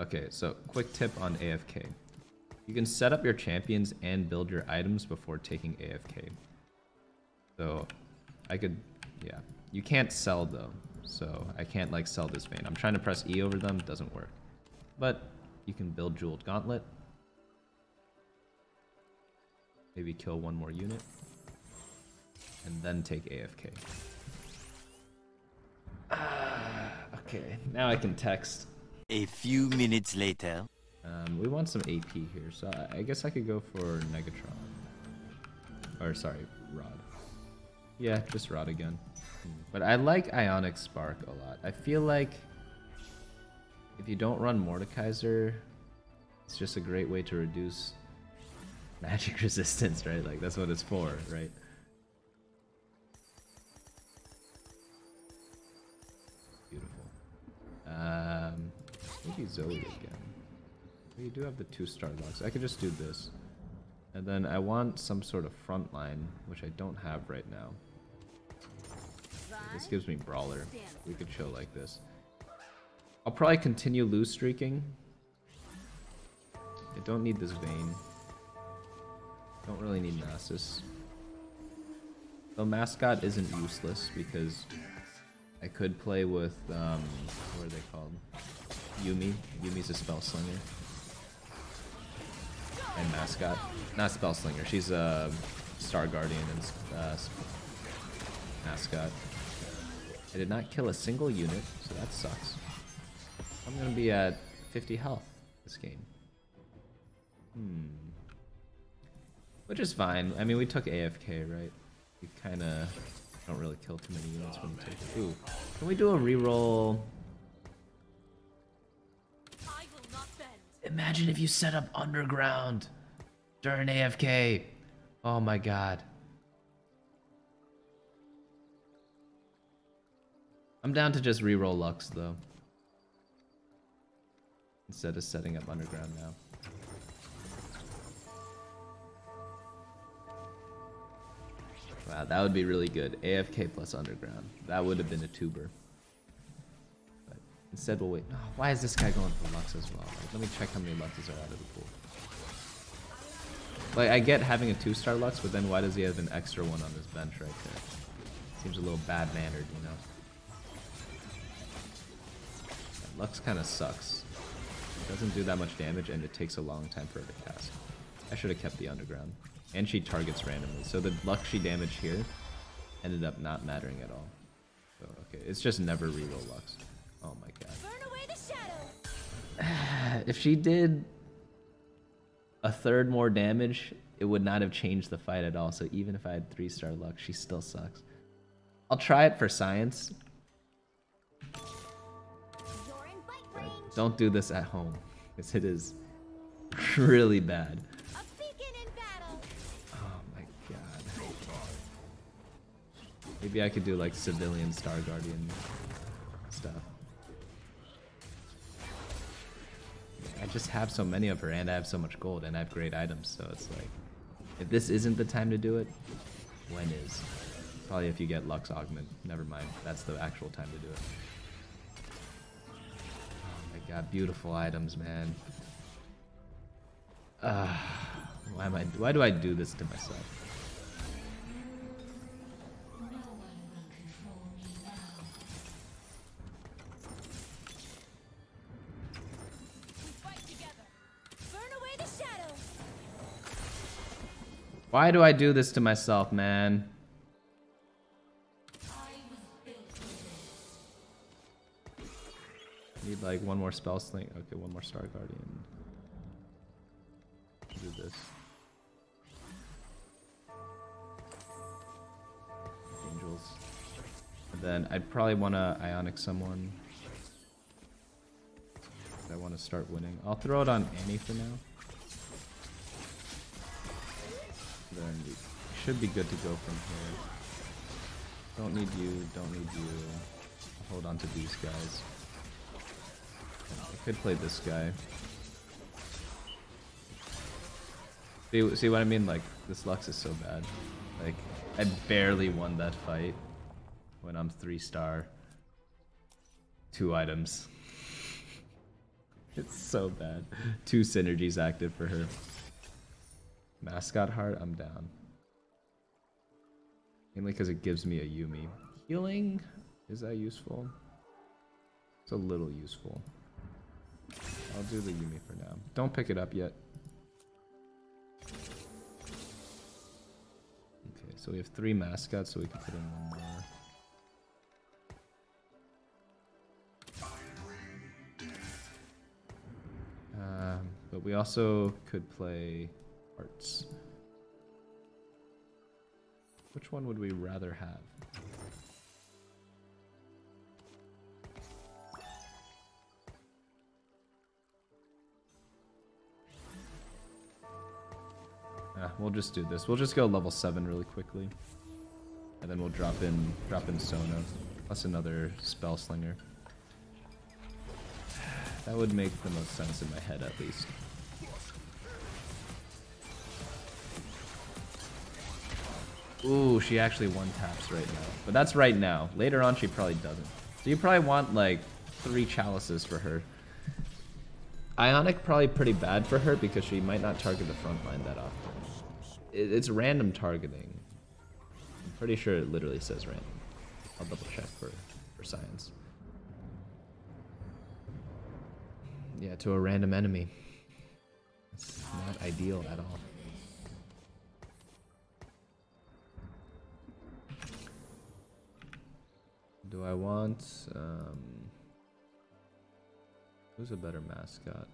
Okay, so quick tip on AFK. You can set up your champions and build your items before taking AFK. So I could, yeah. You can't sell though, so I can't like sell this Vayne. I'm trying to press E over them, doesn't work. But you can build Jeweled Gauntlet. Maybe kill one more unit. And then take AFK. Ah, okay, now I can text. A few minutes later. Um, we want some AP here, so I, guess I could go for Negatron. Or sorry, Rod. Yeah, just Rod again. But I like Ionic Spark a lot. I feel like if you don't run Mordekaiser, it's just a great way to reduce magic resistance, right? Like that's what it's for, right? Beautiful. Um, maybe Zoe again. We do have the two star locks. I could just do this. And then I want some sort of front line, which I don't have right now. This gives me brawler. We could chill like this. I'll probably continue lose streaking. I don't need this Vayne. Don't really need Nasus. Though mascot isn't useless because I could play with um what are they called? Yuumi. Yuumi's a spell slinger. And mascot. Not spell slinger. She's a star guardian and uh, mascot. I did not kill a single unit, so that sucks. I'm gonna be at 50 health this game. Hmm. Which is fine. I mean, we took AFK, right? We kind of don't really kill too many units when we take it. Ooh. Can we do a reroll? Imagine if you set up underground during AFK. Oh my god. I'm down to just reroll Lux though. Instead of setting up underground now. Wow, that would be really good. AFK plus underground. That would have been a tuber. Instead we'll wait. Oh, why is this guy going for Lux as well? Like, let me check how many Luxes are out of the pool. Like, I get having a two-star Lux, but then why does he have an extra one on this bench right there? Seems a little bad-mannered, you know? Yeah, Lux kind of sucks. It doesn't do that much damage, and it takes a long time for her to cast. I should have kept the underground. And she targets randomly, so the Lux she damaged here ended up not mattering at all. So, okay, it's just never reroll Lux. If she did a third more damage, it would not have changed the fight at all. So even if I had three star luck, she still sucks. I'll try it for science. Don't do this at home, because it is really bad. Oh my god. Maybe I could do like civilian Star Guardian stuff. I just have so many of her and I have so much gold and I have great items, so it's like if this isn't the time to do it, when is? Probably if you get Lux Augment. Never mind. That's the actual time to do it. Oh my god, beautiful items, man. Ah, why am I why do I do this to myself? Why do I do this to myself, man? Need like one more spell sling. Okay, one more star guardian. Do this. Angels. And then I'd probably want to ionic someone. I want to start winning. I'll throw it on Annie for now. Then we should be good to go from here. Don't need you, don't need you. Hold on to these guys. I could play this guy. See, see what I mean? Like, this Lux is so bad. Like, I barely won that fight when I'm three star. Two items. It's so bad. Two synergies active for her. Mascot heart, I'm down. Mainly because it gives me a Yuumi. Healing? Is that useful? It's a little useful. I'll do the Yuumi for now. Don't pick it up yet. Okay, so we have three mascots, so we can put in one more. Um, but we also could play hearts. Which one would we rather have? Ah, we'll just do this. We'll just go level seven really quickly, and then we'll drop in drop in Sona, plus another spell slinger. That would make the most sense in my head, at least. Ooh, she actually one taps right now. But that's right now. Later on, she probably doesn't. So you probably want, like, three chalices for her. Ionic probably pretty bad for her because she might not target the front line that often. It, it's random targeting. I'm pretty sure it literally says random. I'll double check for, for science. Yeah, to a random enemy. It's not ideal at all. Do I want um who's a better mascot?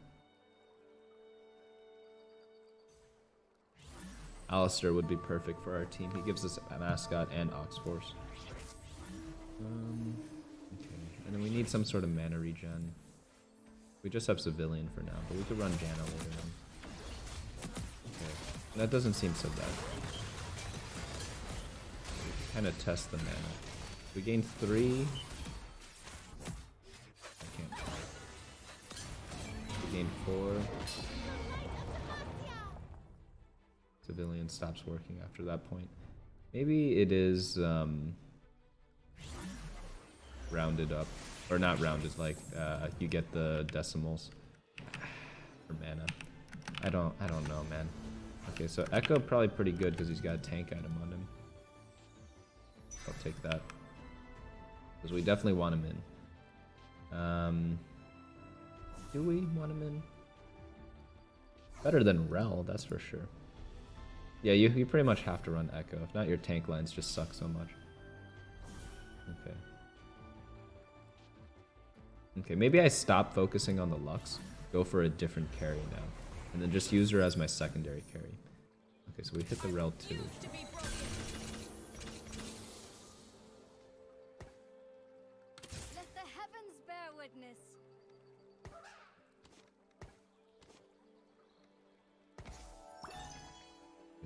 Alistar would be perfect for our team. He gives us a mascot and Ox Force. Um, okay. And then we need some sort of mana regen. We just have civilian for now, but we could run Janna later on. Okay. That doesn't seem so bad. Kind of test the mana. We gain three. I can't. We gain four. Civilian stops working after that point. Maybe it is um, rounded up, or not rounded. Like uh, you get the decimals for mana. I don't. I don't know, man. Okay, so Ekko probably pretty good because he's got a tank item on him. I'll take that. Because we definitely want him in. Um, do we want him in? Better than Rell, that's for sure. Yeah, you, you pretty much have to run Ekko. If not, your tank lines just suck so much. Okay. Okay, maybe I stop focusing on the Lux. Go for a different carry now. And then just use her as my secondary carry. Okay, so we hit the Rell 2.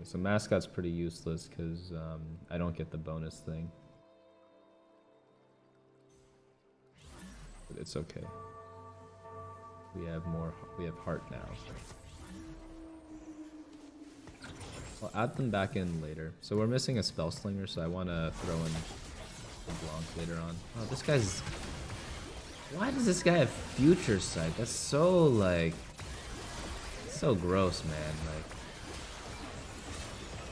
So mascot's pretty useless because um, I don't get the bonus thing. But it's okay. We have more. We have heart now. I'll add them back in later. So we're missing a spell slinger, so I want to throw in Blanc later on. Oh, this guy's. Why does this guy have future sight? That's so like. So gross, man. Like.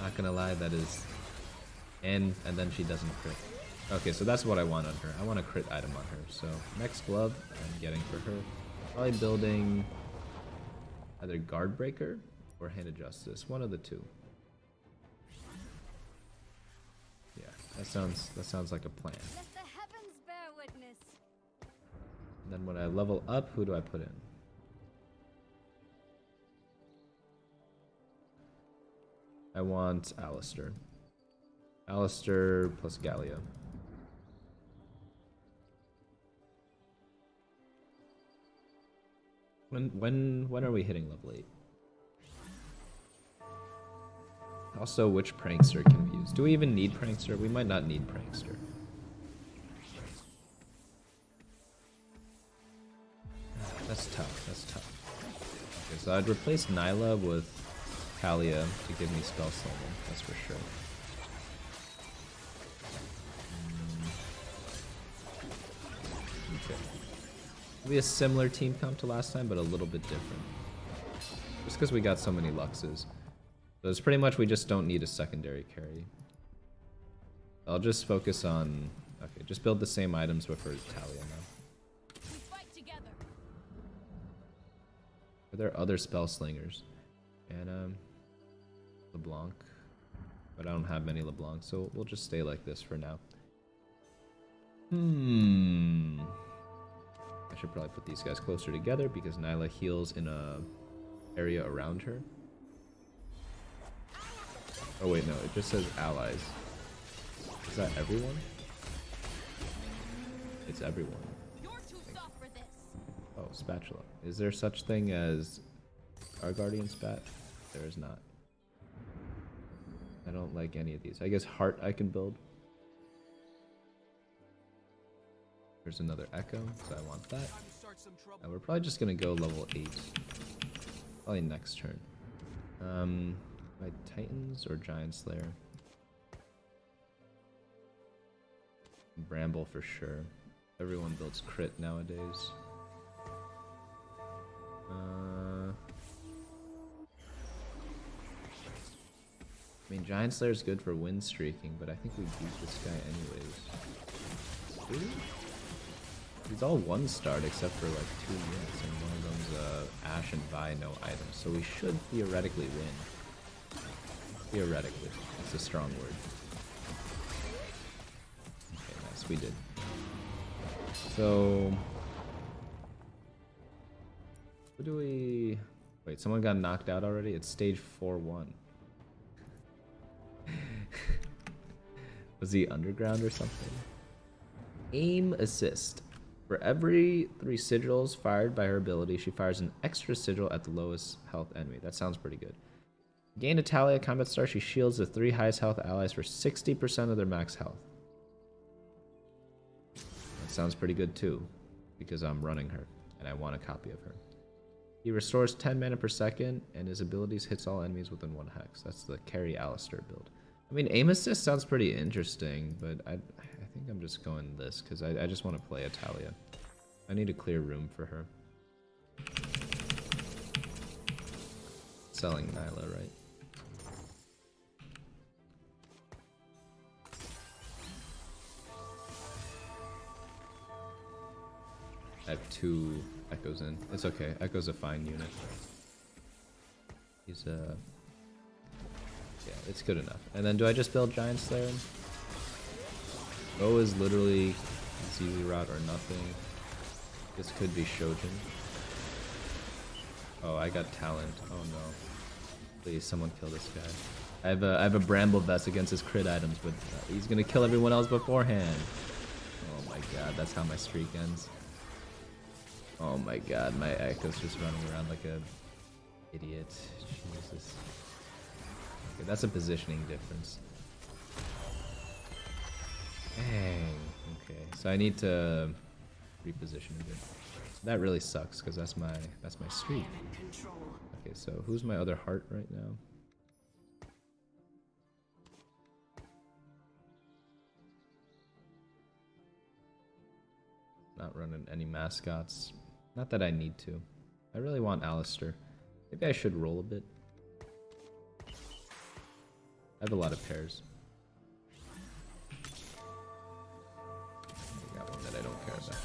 Not gonna lie, that is. And and then she doesn't crit. Okay, so that's what I want on her. I want a crit item on her. So next glove I'm getting for her. Probably building either guard breaker or hand of justice. One of the two. Yeah, that sounds that sounds like a plan. Let the heavens bear witness. Then when I level up, who do I put in? I want Alistar. Alistar plus Galio. When when when are we hitting level 8? Also, which prankster can we use? Do we even need prankster? We might not need prankster. That's tough. That's tough. Okay, so I'd replace Nilah with Taliyah to give me spell slinging. That's for sure. Okay. be a similar team comp to last time, but a little bit different. Just because we got so many Luxes. So it's pretty much we just don't need a secondary carry. I'll just focus on... Okay, just build the same items but for Taliyah now. We fight together. Are there other spell slingers? And um, LeBlanc, but I don't have many LeBlanc, so we'll just stay like this for now. Hmm. I should probably put these guys closer together because Nilah heals in a area around her. Oh wait, no, it just says allies. Is that everyone? It's everyone. You're too soft for this. Oh, spatula. Is there such thing as our guardian spat? There is not. I don't like any of these. I guess heart I can build. There's another Ekko, so I want that. And we're probably just gonna go level 8. Probably next turn. Um, my Titans or Giant Slayer? Bramble for sure. Everyone builds crit nowadays. Uh, I mean, Giant Slayer's good for wind streaking, but I think we beat this guy anyways. We? He's all one starred except for like two units, and one of them's uh, Ashe and Vi, no items. So we should theoretically win. Theoretically. That's a strong word. Okay, nice. We did. So... what do we... Wait, someone got knocked out already? It's stage 4-1. Was he underground or something? Aim assist. For every three sigils fired by her ability, she fires an extra sigil at the lowest health enemy. That sounds pretty good. Gain a Taliyah combat star, she shields the three highest health allies for 60% of their max health. That sounds pretty good too, because I'm running her, and I want a copy of her. He restores 10 mana per second, and his abilities hits all enemies within one hex. That's the carry Alistar build. I mean, aim assist sounds pretty interesting, but I, I think I'm just going this because I, I just want to play Taliyah. I need a clear room for her. Selling Nilah, right? I have two Ekkos in. It's okay. Ekko's a fine unit. He's uh Yeah, it's good enough. And then do I just build Giant Slayer? Bo is literally easy route or nothing. This could be Shojin. Oh, I got talent. Oh no. Please, someone kill this guy. I have a I have a Bramble Vest against his crit items, but uh, he's gonna kill everyone else beforehand. Oh my god, that's how my streak ends. Oh my god, my Ekko's just running around like a idiot. Jesus. Okay, that's a positioning difference. Dang. Okay, so I need to reposition a bit. That really sucks because that's my that's my streak. Okay, so who's my other heart right now? Not running any mascots. Not that I need to. I really want Alistar. Maybe I should roll a bit. I have a lot of pairs. I got one that I don't care about.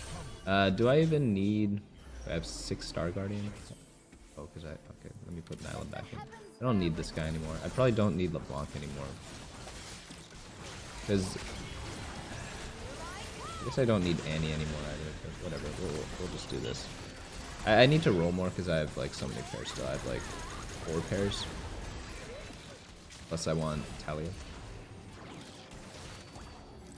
Uh, do I even need... I have six Star Guardian? Oh, because I... Okay, let me put Nilah back in. I don't need this guy anymore. I probably don't need LeBlanc anymore. Because... I guess I don't need Annie anymore either, whatever. We'll, we'll just do this. I, I need to roll more because I have like so many pairs still. I have like four pairs. Plus I want Taliyah.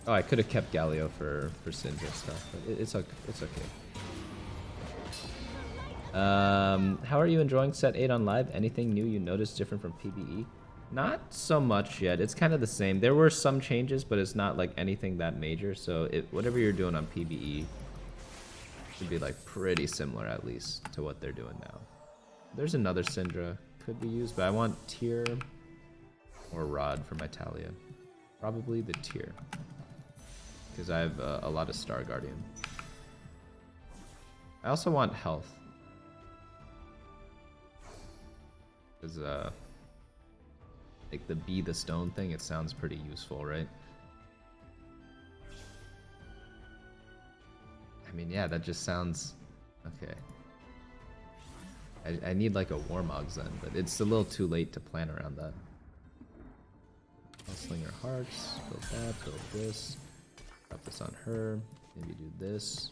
Oh, I could have kept Galio for for Syndra stuff, but it, it's okay. It's okay. Um, how are you enjoying Set 8 on live? Anything new you noticed different from PBE? Not so much yet. It's kind of the same. There were some changes, but it's not like anything that major. So it, whatever you're doing on PBE should be like pretty similar at least to what they're doing now. There's another Syndra could be used, but I want Tear or Rod for my Taliyah. Probably the Tear. Because I have uh, a lot of Star Guardian. I also want health. Because, uh, like the be the stone thing, it sounds pretty useful, right? I mean, yeah, that just sounds okay. I, I need like a Warmogs then, but it's a little too late to plan around that. Slinger hearts, build that, build this, drop this on her, maybe do this.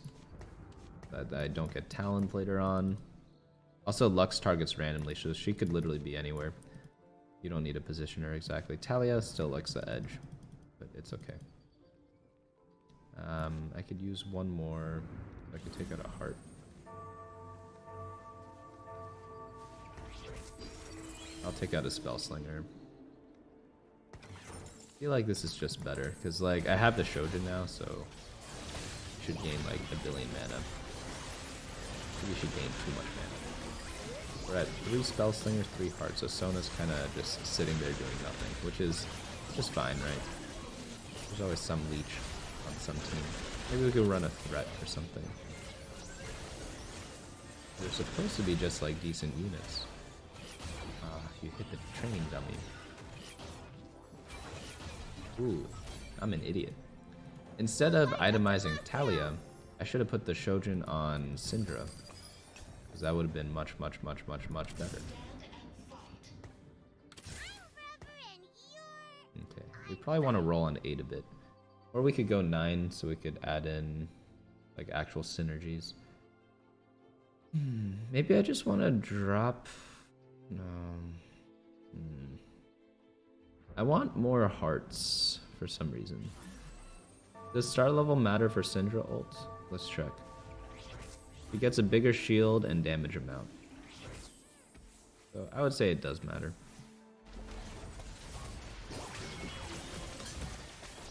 That I don't get talent later on. Also, Lux targets randomly, so she could literally be anywhere. You don't need to position her exactly. Taliyah still likes the edge, but it's okay. Um, I could use one more. I could take out a heart. I'll take out a spell slinger. I feel like this is just better because like I have the Shojin now, so should gain like a billion mana. We should gain too much mana. We're at three spell slingers, three hearts, so Sona's kind of just sitting there doing nothing, which is just fine, right? There's always some leech on some team. Maybe we could run a threat or something. They're supposed to be just like decent units. Ah, you hit the training dummy. Ooh, I'm an idiot. Instead of itemizing Taliyah, I should have put the Shojin on Syndra. Because that would have been much, much, much, much, much better. Okay, we probably want to roll on 8 a bit. Or we could go 9 so we could add in like actual synergies. Hmm, maybe I just want to drop... No. Hmm. I want more hearts for some reason. Does star level matter for Syndra ult? Let's check. He gets a bigger shield and damage amount. So I would say it does matter.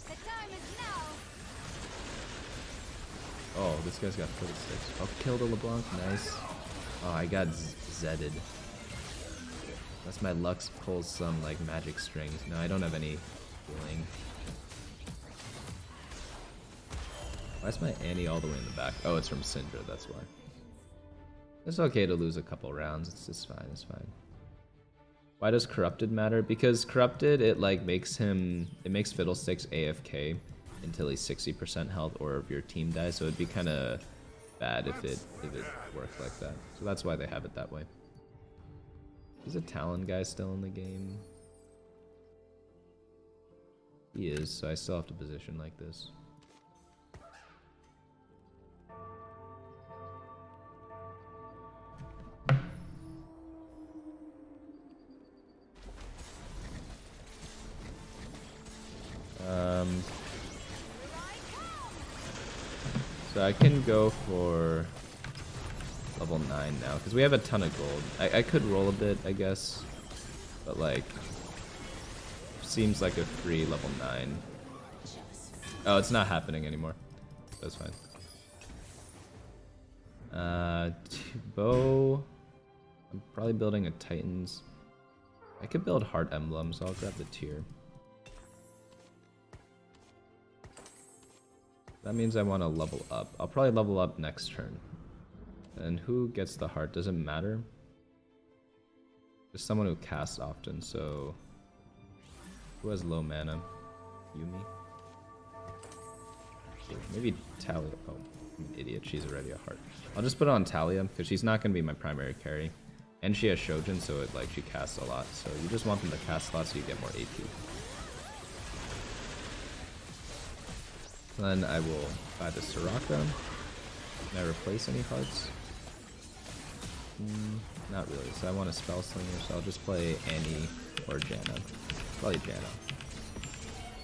The time is now. Oh, this guy's got foot sticks. Oh, kill the LeBlanc. Nice. Oh, I got Zedded. That's my Lux pulls some like magic strings. No, I don't have any healing. Why is my Annie all the way in the back? Oh, it's from Syndra, that's why. It's okay to lose a couple rounds. It's just fine. It's fine. Why does Corrupted matter? Because Corrupted, it like makes him, it makes Fiddlesticks AFK until he's 60% health or if your team dies. So it'd be kind of bad if it if it worked like that. So that's why they have it that way. Is a Talon guy still in the game? He is, so I still have to position like this. Um, so I can go for level 9 now, because we have a ton of gold. I, I could roll a bit, I guess, but like, seems like a free level 9. Oh, it's not happening anymore. That's fine. Uh, bow. I'm probably building a Titans. I could build Heart Emblems, so I'll grab the Tear. That means I want to level up. I'll probably level up next turn. And who gets the heart? Doesn't matter. Just someone who casts often, so... Who has low mana? Yuumi? Maybe Taliyah. Oh, I'm an idiot. She's already a heart. I'll just put it on Taliyah, because she's not going to be my primary carry. And she has Shojin, so it like she casts a lot. So you just want them to cast a lot so you get more AP. Then I will buy the Soraka. Can I replace any hearts? Mm, not really, so I want a Spell Slinger, so I'll just play Annie or Janna. Probably Janna.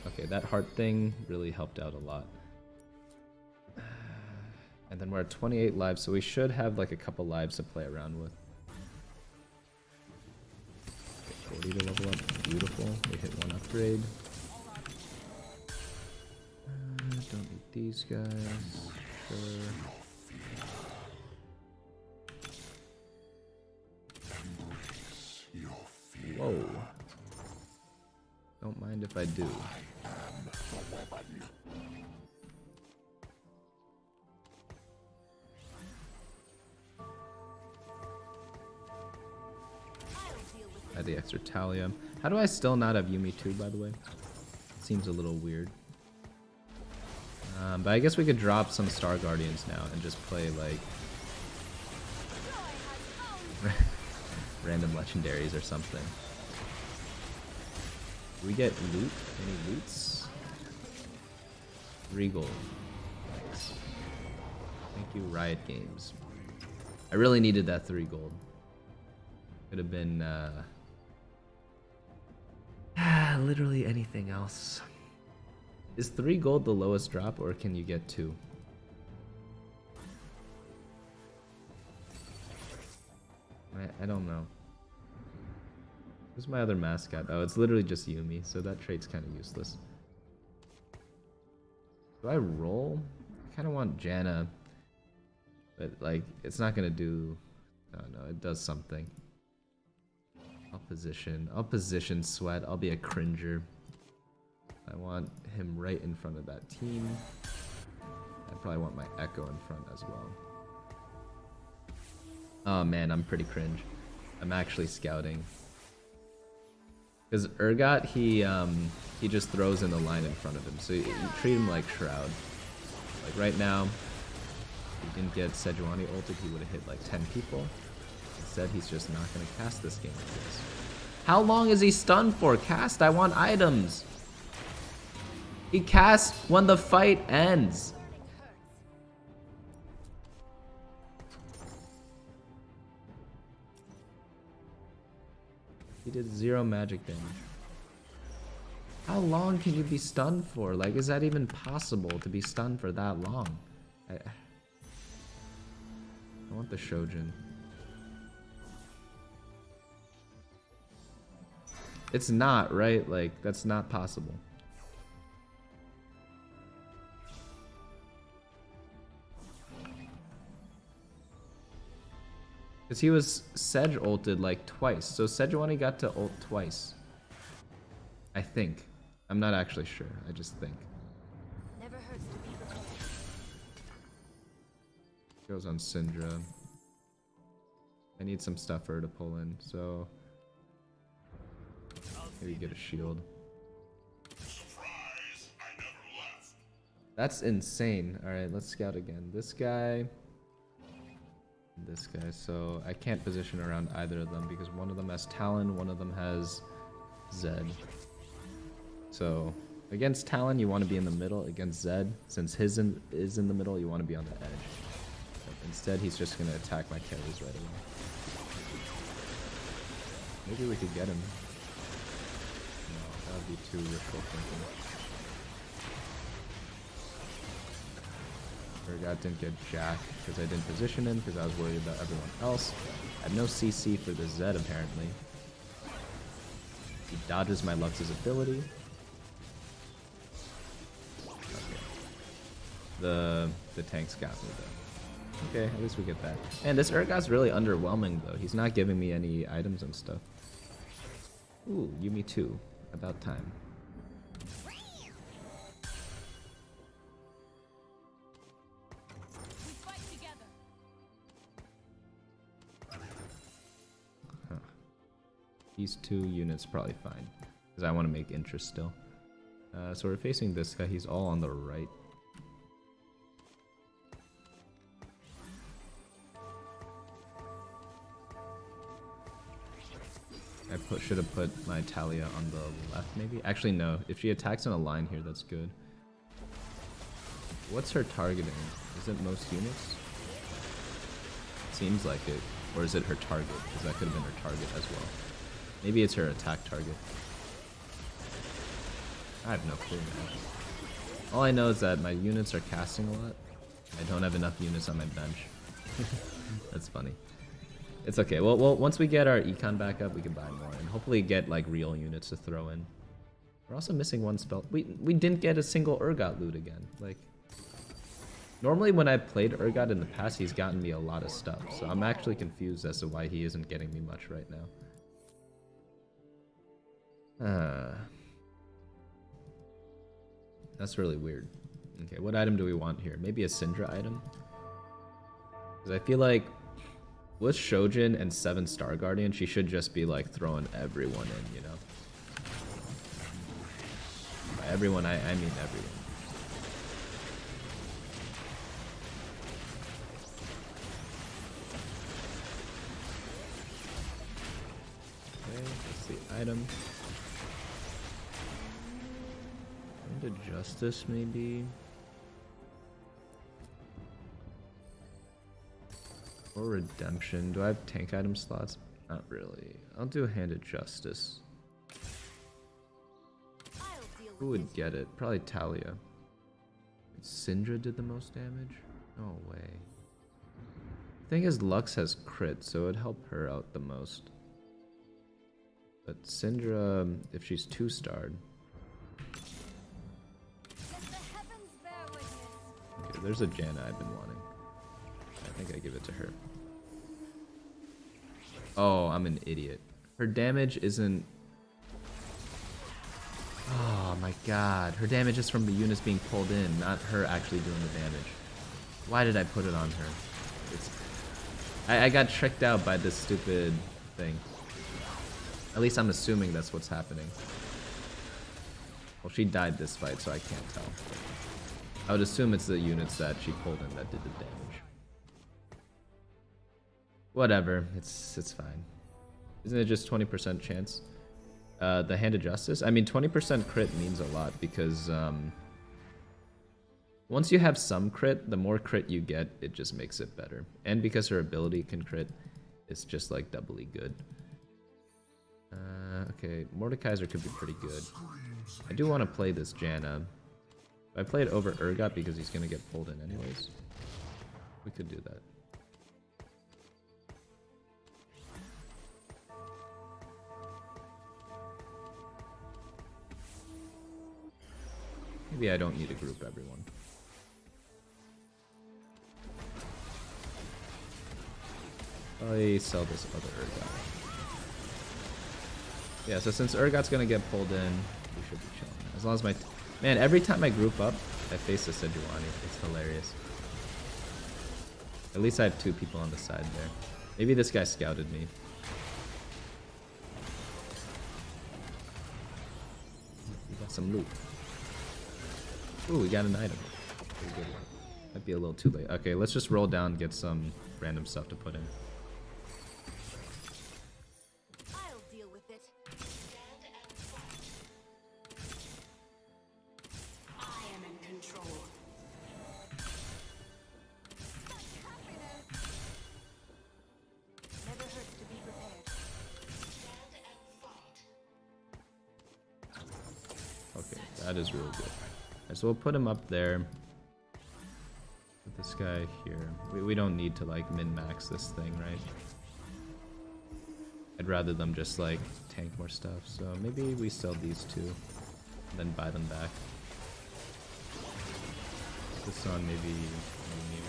Okay, that heart thing really helped out a lot. And then we're at 28 lives, so we should have like a couple lives to play around with. Okay, 40 to level up, beautiful. We hit one upgrade. Uh, don't need these guys. Sure. if I do? I had the extra How do I still not have Yuumi too? by the way? Seems a little weird. Um, but I guess we could drop some Star Guardians now and just play, like... random legendaries or something. We get loot? Any loots? Gold. Thank you, Riot Games. I really needed that three gold. Could have been uh, literally anything else. Is three gold the lowest drop, or can you get two? I, I don't know. Who's my other mascot? Oh, it's literally just Yuumi, so that trait's kind of useless. Do I roll? I kind of want Janna, but like, it's not gonna do. No, no, it does something. I'll position. I'll position Sweat. I'll be a cringer. I want him right in front of that team. I probably want my Ekko in front as well. Oh man, I'm pretty cringe. I'm actually scouting. Because Urgot, he um, he just throws in the line in front of him, so you, you treat him like Shroud. Like right now, if he didn't get Sejuani ulted, he would have hit like 10 people. Instead, he's just not going to cast this game like this. How long is he stunned for? Cast, I want items. He casts when the fight ends. He did zero magic damage. How long can you be stunned for? Like, is that even possible to be stunned for that long? I, I want the Shojin. It's not, right? Like, that's not possible. Because he was Sedge ulted like twice. So Sejuani got to ult twice. I think. I'm not actually sure. I just think. Never hurts to be. Goes on Syndra. I need some stuff for her to pull in, so maybe get a shield. That's insane. Alright, let's scout again. This guy. This guy. So I can't position around either of them because one of them has Talon, one of them has Zed. So against Talon, you want to be in the middle. Against Zed, since his in, is in the middle, you want to be on the edge. But instead, he's just going to attack my carries right away. Maybe we could get him. No, that would be too wishful thinking. Urgot didn't get Jack because I didn't position him because I was worried about everyone else. I have no CC for the Zed apparently. He dodges my Lux's ability. Okay. The the tanks got me though. Okay, at least we get that. And this Urgot's really underwhelming though. He's not giving me any items and stuff. Ooh, Yuumi 2. About time. These two units probably fine. Because I want to make interest still. Uh, so we're facing this guy. He's all on the right. I put should have put my Taliyah on the left maybe. Actually no. If she attacks in a line here, that's good. What's her targeting? Is it most units? Seems like it. Or is it her target? Because that could have been her target as well. Maybe it's her attack target. I have no clue, man. All I know is that my units are casting a lot. I don't have enough units on my bench. That's funny. It's okay. Well, well, once we get our econ back up, we can buy more and hopefully get like real units to throw in. We're also missing one spell. We we didn't get a single Urgot loot again. Like normally when I played Urgot in the past, he's gotten me a lot of stuff. So I'm actually confused as to why he isn't getting me much right now. Uh, that's really weird. Okay, what item do we want here? Maybe a Syndra item? Because I feel like With Shojin and 7 Star Guardian, she should just be like throwing everyone in, you know? By everyone, I, I mean everyone. Okay, let's see, item. Into justice, maybe? Or redemption. Do I have tank item slots? Not really. I'll do a hand of justice. Who would get it? Probably Taliyah. Syndra did the most damage? No way. Thing is, Lux has crit, so it'd help her out the most. But Syndra, um, if she's two there's a Janna I've been wanting. I think I give it to her. Oh, I'm an idiot. Her damage isn't. Oh my god. Her damage is from the units being pulled in, not her actually doing the damage. Why did I put it on her? It's... I, I got tricked out by this stupid thing. At least I'm assuming that's what's happening. Well, she died this fight, so I can't tell. I would assume it's the units that she pulled in that did the damage. Whatever, it's it's fine. Isn't it just 20% chance? Uh, the Hand of Justice? I mean, 20% crit means a lot because um, once you have some crit, the more crit you get, it just makes it better. And because her ability can crit, it's just like doubly good. Uh, okay, Mordekaiser could be pretty good. I do want to play this Janna. I play it over Urgot because he's to get pulled in anyways. We could do that. Maybe I don't need to group everyone. I sell this other Urgot. Yeah, so since Urgot's gonna get pulled in, we should be chilling. As long as my... Man, every time I group up, I face a Sejuani. It's hilarious. At least I have two people on the side there. Maybe this guy scouted me. We got some loot. Ooh, we got an item. Might be a little too late. Okay, let's just roll down get some random stuff to put in. Put him up there. Put this guy here. We, we don't need to like min-max this thing, right? I'd rather them just like tank more stuff. So maybe we sell these two, and then buy them back. This on maybe, maybe.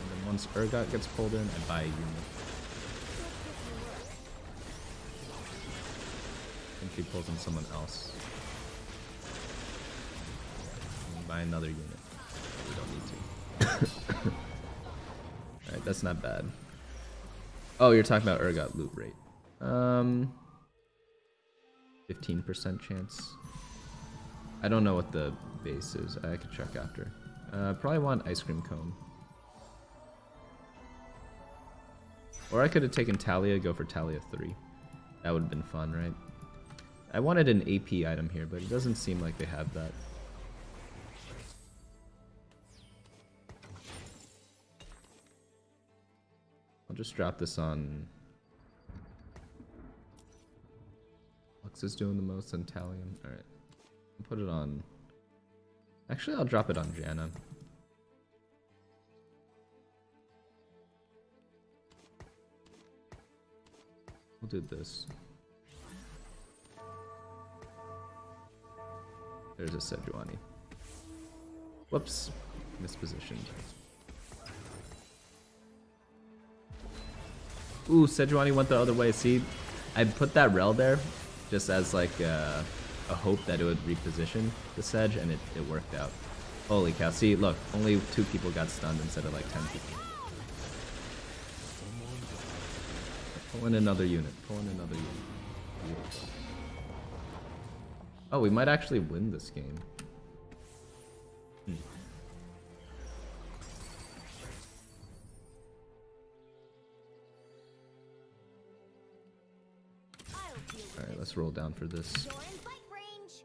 And then once Urgot gets pulled in, I buy a unit. And she pulls in someone else. Buy another unit. We don't need to. Alright, that's not bad. Oh, you're talking about Urgot loot rate. Um, 15% chance. I don't know what the base is. I could check after. Uh, probably want ice cream cone. Or I could have taken Taliyah, go for Taliyah 3. That would have been fun, right? I wanted an AP item here, but it doesn't seem like they have that. I'll just drop this on... Lux is doing the most on Talion. Alright. I'll put it on... Actually, I'll drop it on Janna. We'll do this. There's a Sejuani. Whoops. Mispositioned. Ooh, Sejuani went the other way. See, I put that Rell there just as like a, a hope that it would reposition the Sedge, and it, it worked out. Holy cow. See, look, only two people got stunned instead of like 10 people. Pull in another unit. Pull in another unit. Beautiful. Oh, we might actually win this game. Hmm. Let's roll down for this. You're in bite range.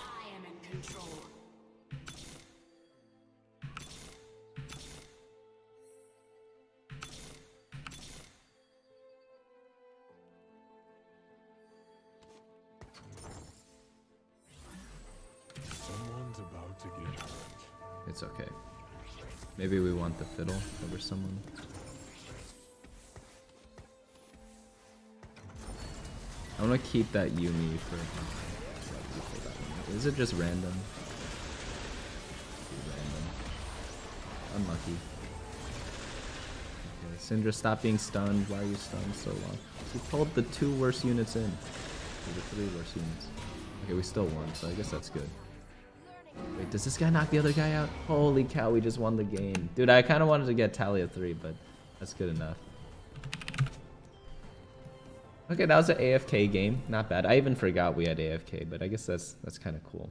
I am in control. Someone's about to get hurt. It's okay. Maybe we want the fiddle over someone. I want to keep that Yuumi for. Is it just random? Random. Unlucky. Okay, Syndra, stop being stunned. Why are you stunned so long? You pulled the two worst units in. The three worst units. Okay, we still won, so I guess that's good. Wait, does this guy knock the other guy out? Holy cow, we just won the game. Dude, I kind of wanted to get Taliyah 3, but that's good enough. Okay, that was an AFK game. Not bad. I even forgot we had AFK, but I guess that's that's kind of cool.